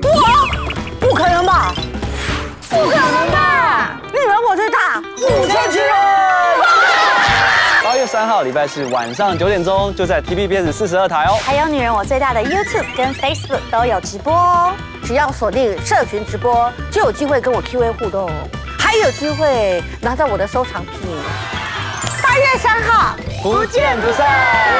我？不可能吧？不可能吧？你们我最大，五千巨人。八月三号礼拜四晚上九点钟，就在 T B B S 四十二台哦。还有女人我最大的 YouTube 跟 Facebook 都有直播哦，只要锁定社群直播，就有机会跟我 Q A 互动，还有机会拿到我的收藏品。八月三号，不见不散。